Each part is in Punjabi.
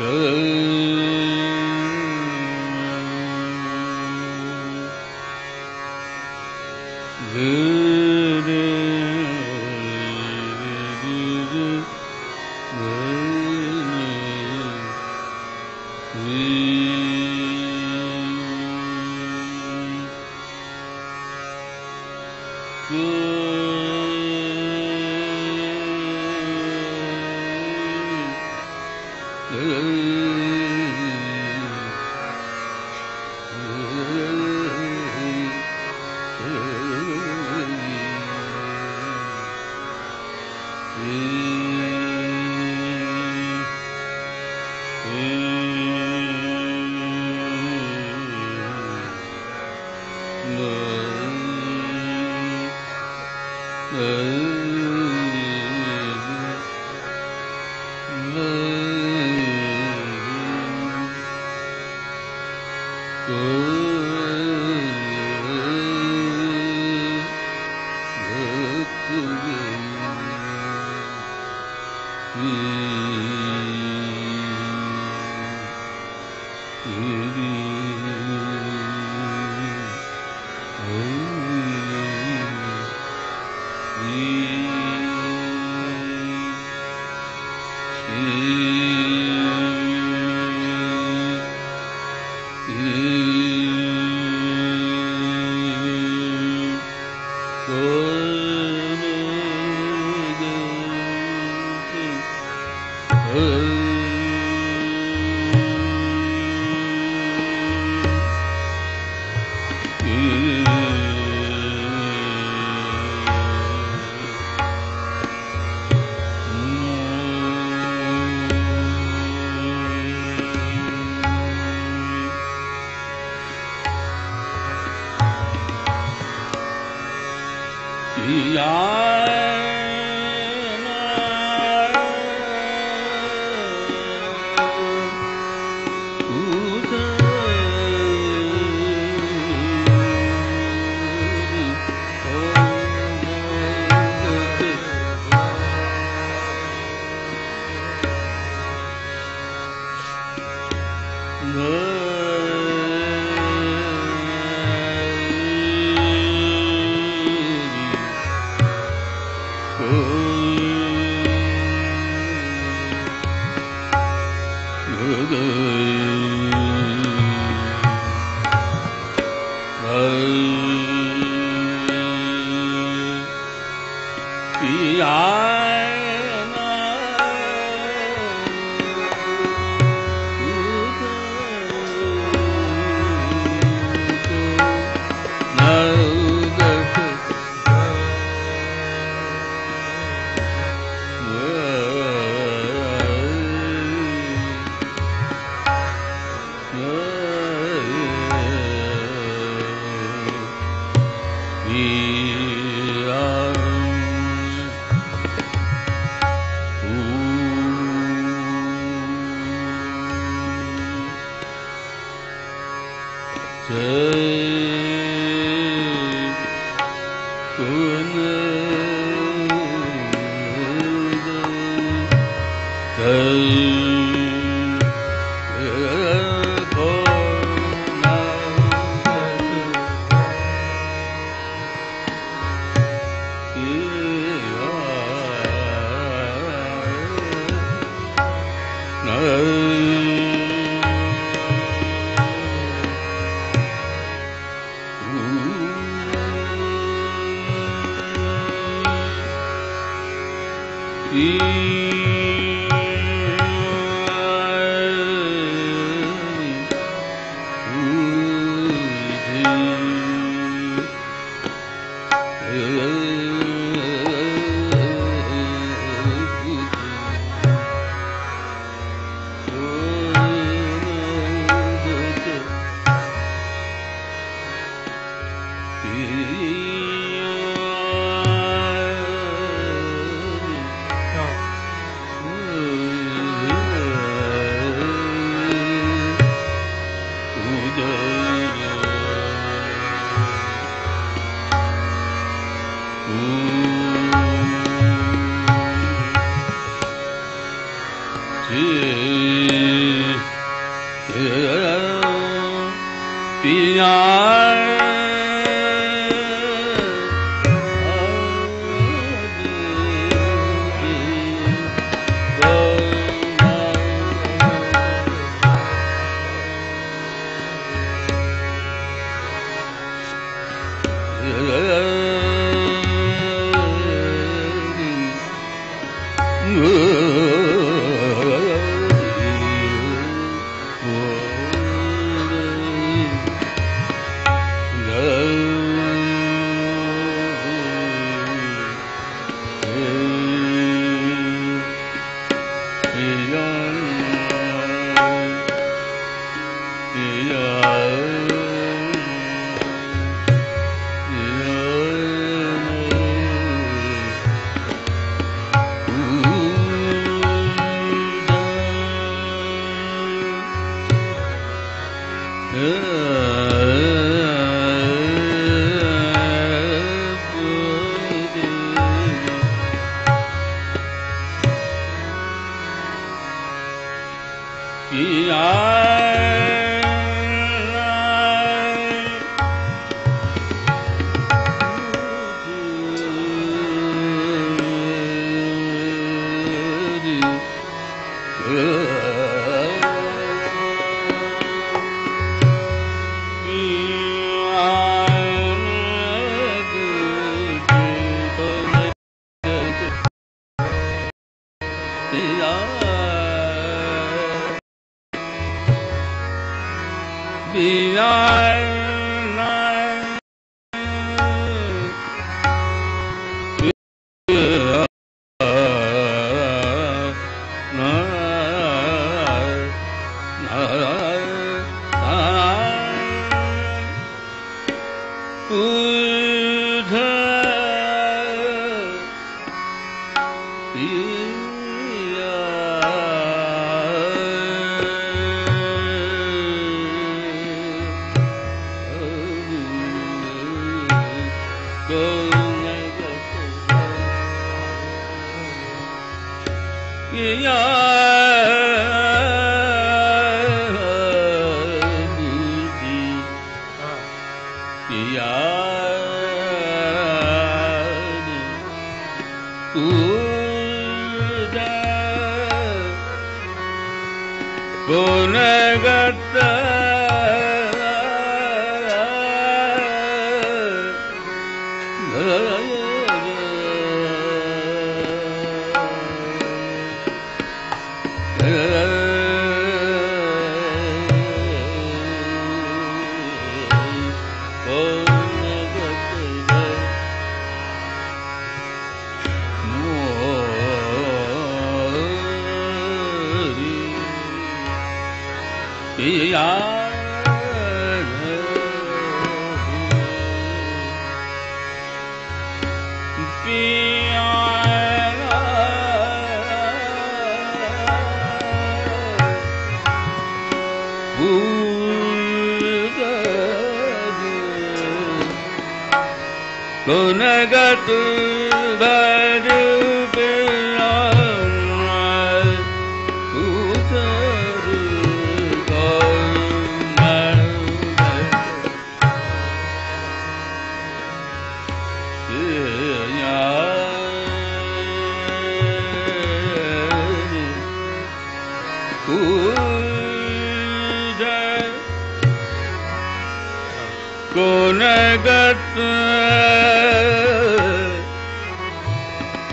Roo.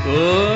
Oh.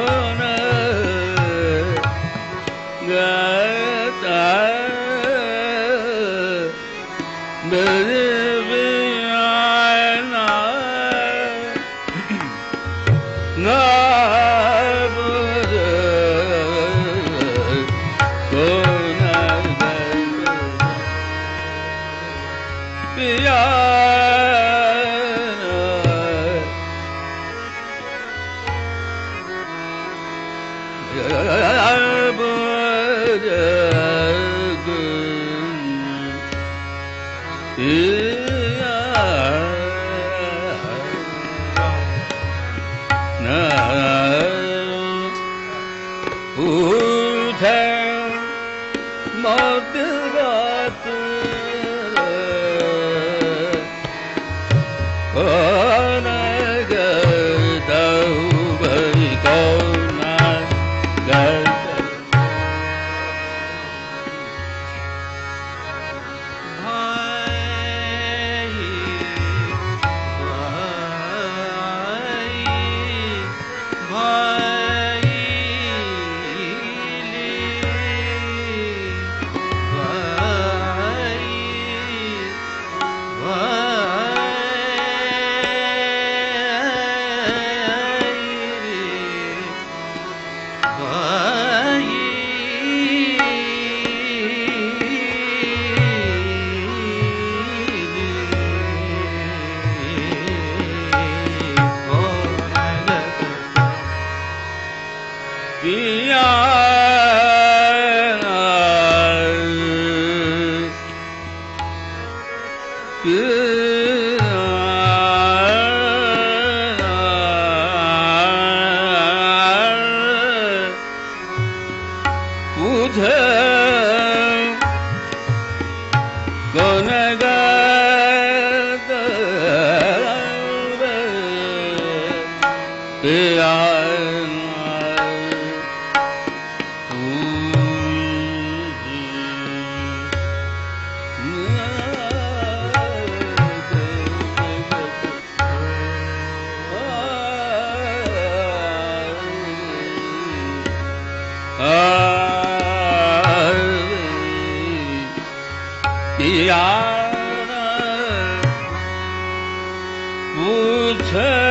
पूछ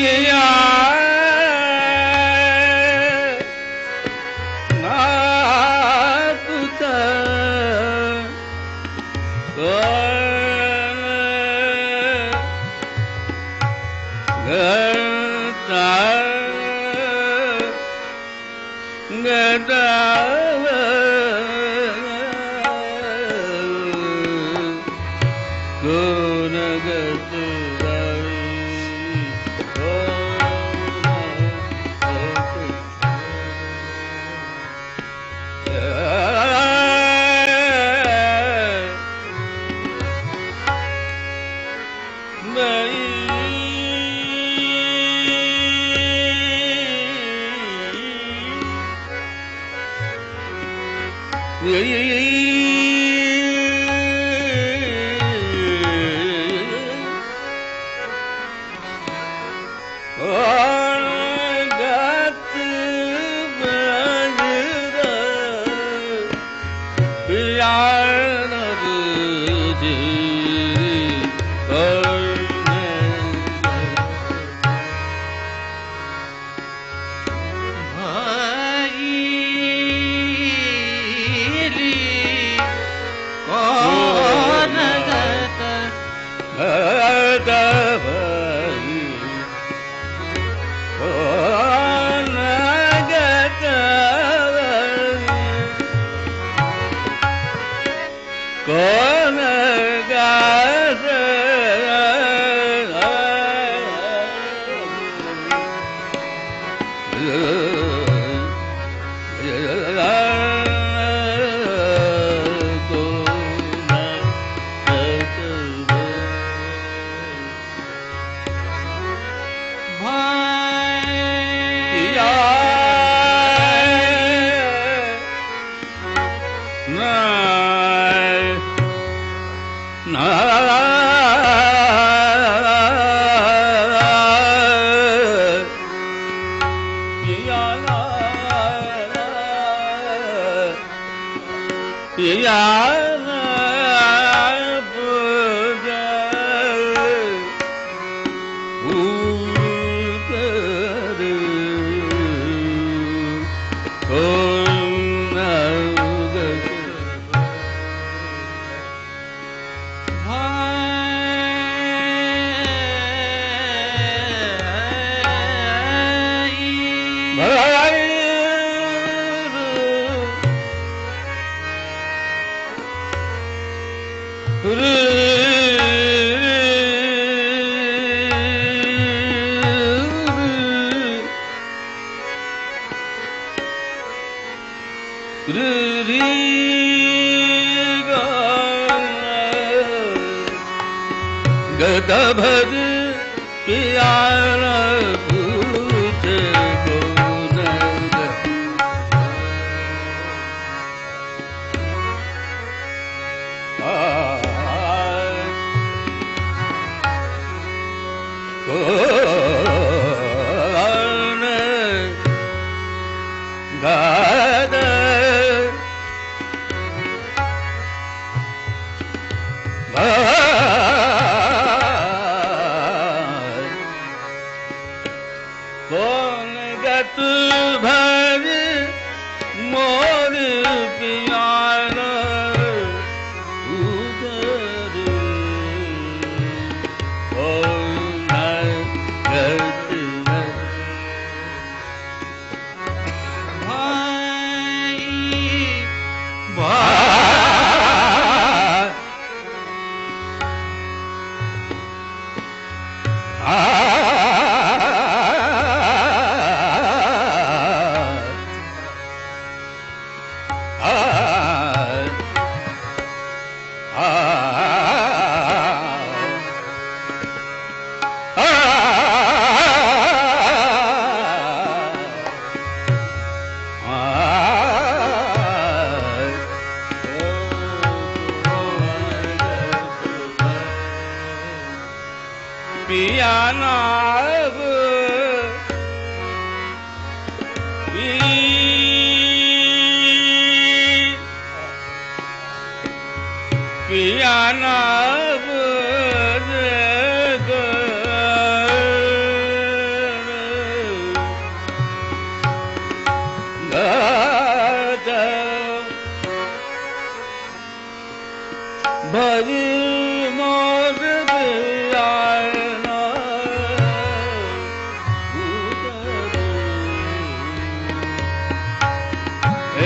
Maria.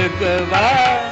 भगवा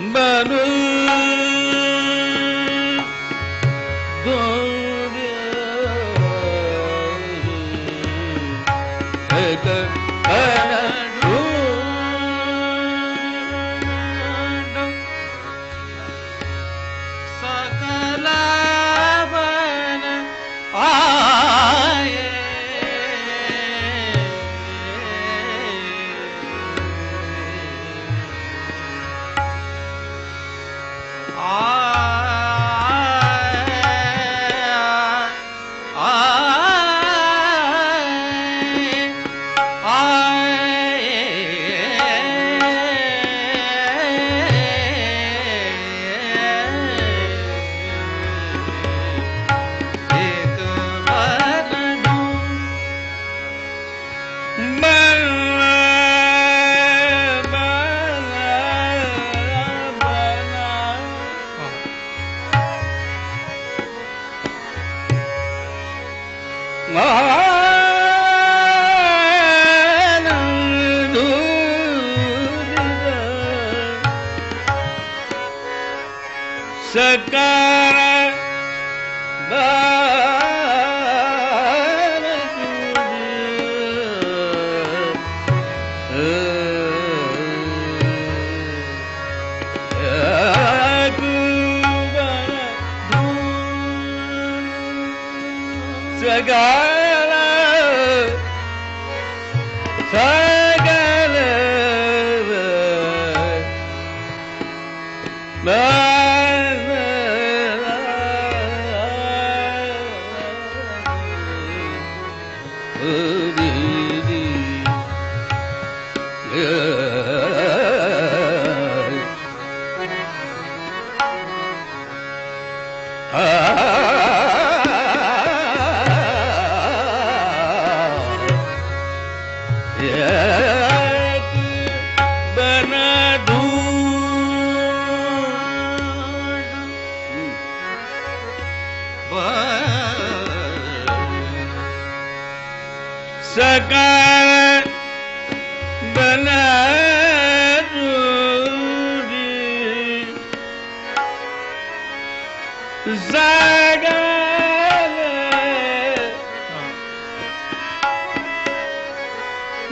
manu. Bye.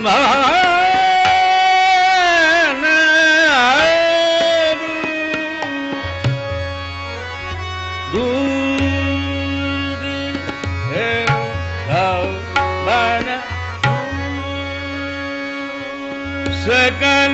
ਮਾਨ ਦੂਰ ਹੈ ਹਵ ਮਨ ਸਕਾ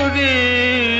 முருகே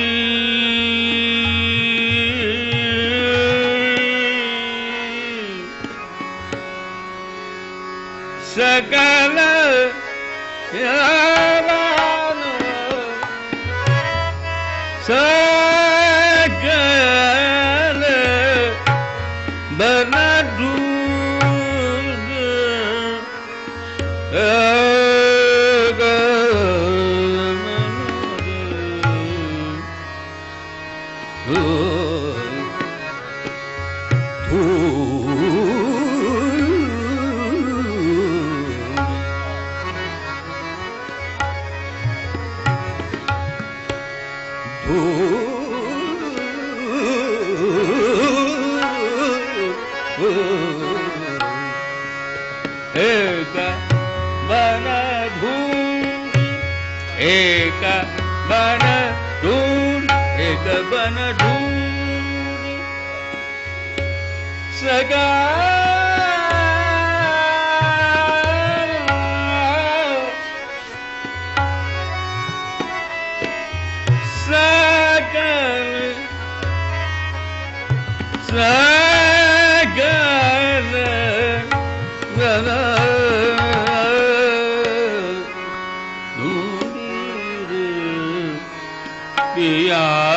ਪਿਆ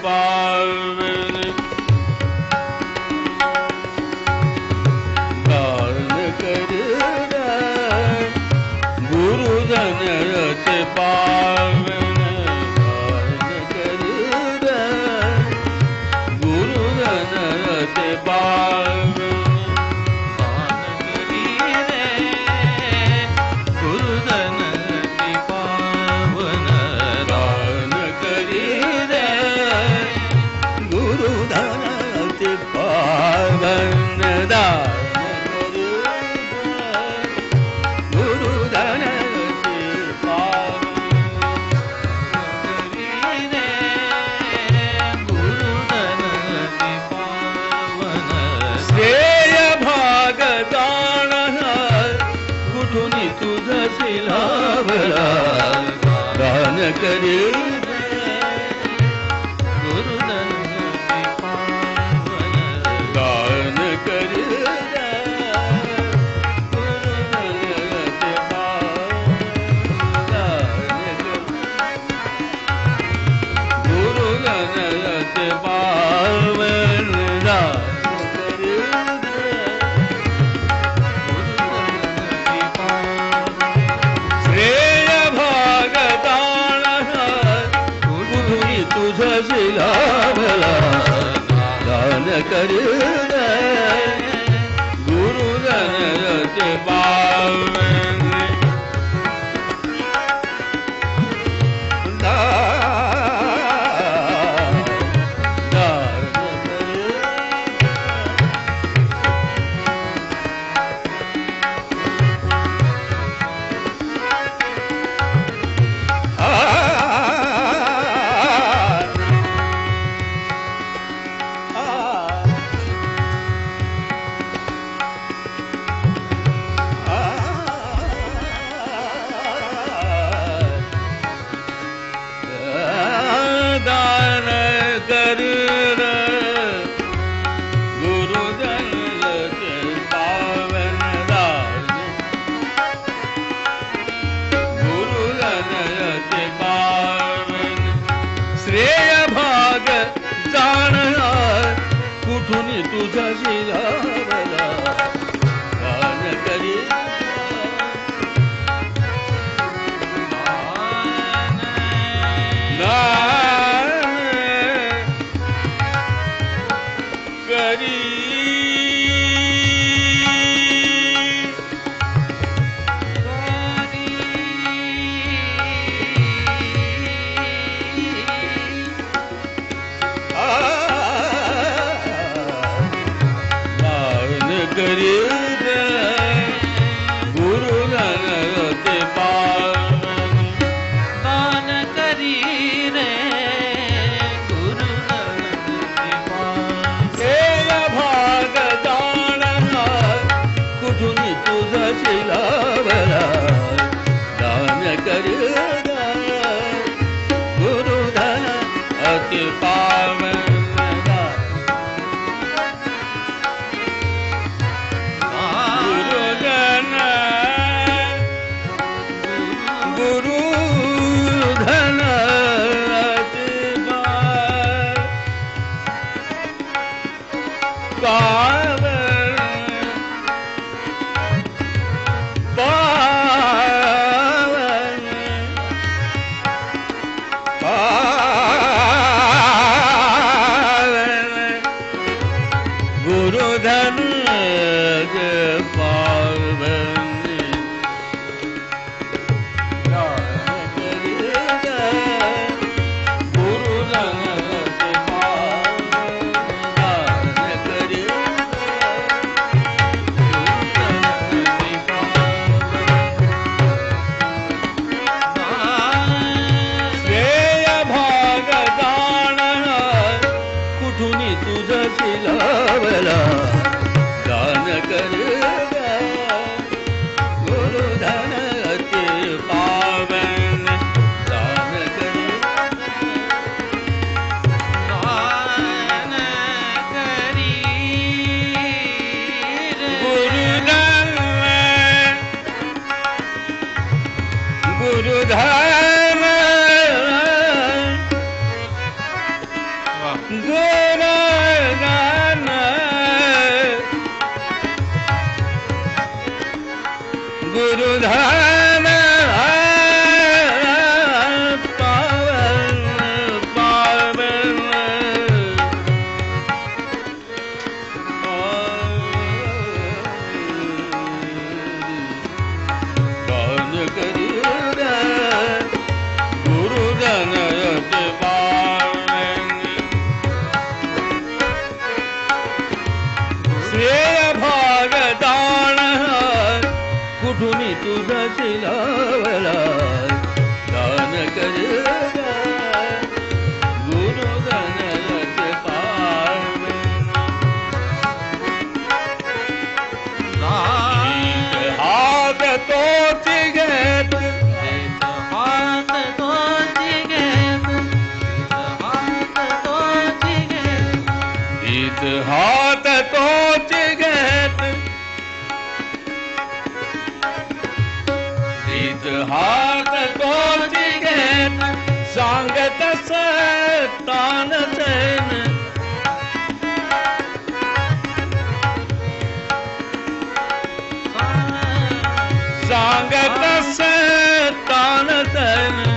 above. करी ਹਾਥ ਕੋਚ ਗਹਿਤ ਜੀਤ ਹਾਥ ਕੋਚ ਗਹਿਤ ਸੰਗਤ ਸਤਾਨ ਤੈਨ ਦਸ ਸਤਾਨ ਤੈਨ।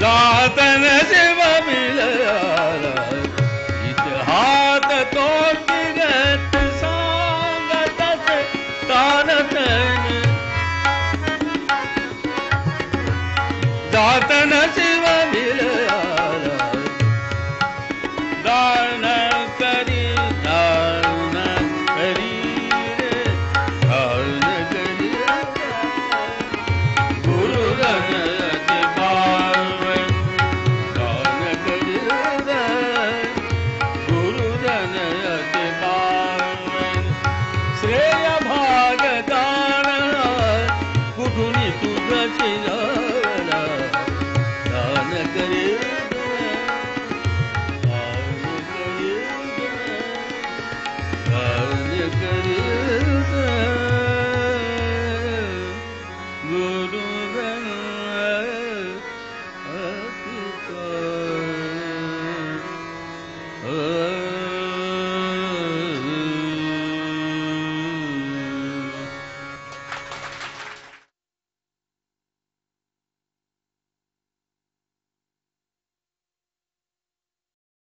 जातन शिव मिलयाला